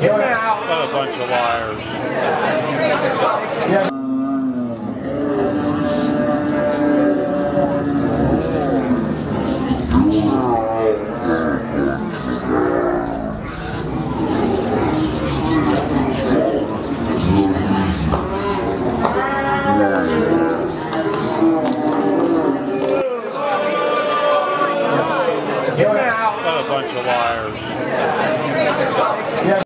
Got a bunch of liars. Got a bunch of liars.